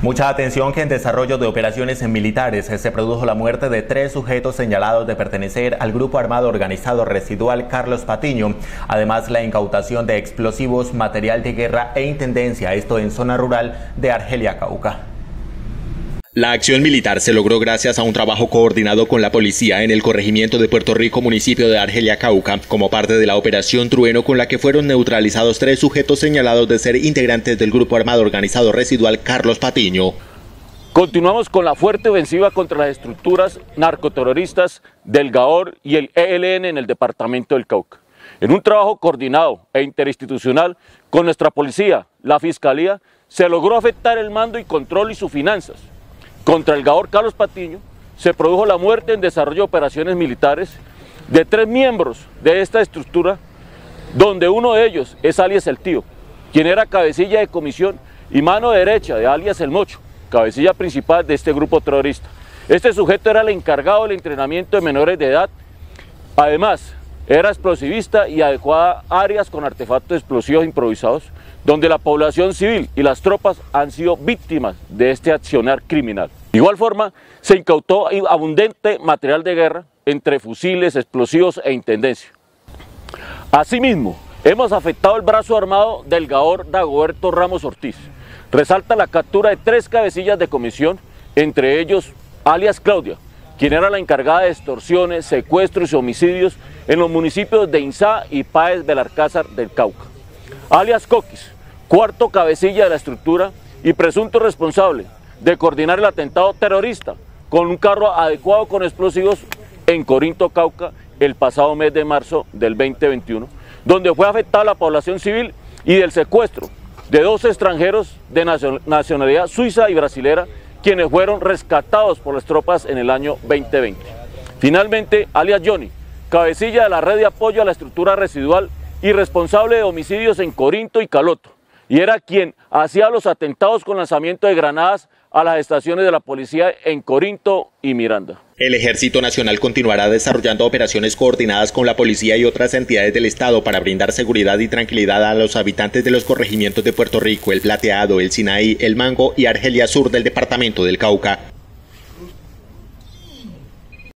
Mucha atención que en desarrollo de operaciones militares se produjo la muerte de tres sujetos señalados de pertenecer al grupo armado organizado residual Carlos Patiño. Además, la incautación de explosivos, material de guerra e intendencia, esto en zona rural de Argelia Cauca. La acción militar se logró gracias a un trabajo coordinado con la policía en el corregimiento de Puerto Rico, municipio de Argelia Cauca, como parte de la operación Trueno con la que fueron neutralizados tres sujetos señalados de ser integrantes del grupo armado organizado residual Carlos Patiño. Continuamos con la fuerte ofensiva contra las estructuras narcoterroristas del GAOR y el ELN en el departamento del Cauca. En un trabajo coordinado e interinstitucional con nuestra policía, la fiscalía, se logró afectar el mando y control y sus finanzas contra el Gaor Carlos Patiño se produjo la muerte en desarrollo de operaciones militares de tres miembros de esta estructura, donde uno de ellos es alias El Tío, quien era cabecilla de comisión y mano derecha de alias El Mocho, cabecilla principal de este grupo terrorista. Este sujeto era el encargado del entrenamiento de menores de edad, además era explosivista y adecuada áreas con artefactos explosivos improvisados, donde la población civil y las tropas han sido víctimas de este accionar criminal. De igual forma, se incautó abundante material de guerra entre fusiles, explosivos e intendencia. Asimismo, hemos afectado el brazo armado del Gaor Dagoberto Ramos Ortiz. Resalta la captura de tres cabecillas de comisión, entre ellos alias Claudia, quien era la encargada de extorsiones, secuestros y homicidios en los municipios de Insá y Páez Belarcázar del Cauca. Alias Coquis, cuarto cabecilla de la estructura y presunto responsable de coordinar el atentado terrorista con un carro adecuado con explosivos en Corinto, Cauca, el pasado mes de marzo del 2021, donde fue afectada la población civil y del secuestro de dos extranjeros de nacionalidad suiza y brasilera, quienes fueron rescatados por las tropas en el año 2020. Finalmente, alias Johnny, cabecilla de la red de apoyo a la estructura residual y responsable de homicidios en Corinto y Caloto, y era quien hacía los atentados con lanzamiento de granadas a las estaciones de la policía en Corinto y Miranda. El Ejército Nacional continuará desarrollando operaciones coordinadas con la policía y otras entidades del Estado para brindar seguridad y tranquilidad a los habitantes de los corregimientos de Puerto Rico, El Plateado, El Sinaí, El Mango y Argelia Sur del departamento del Cauca.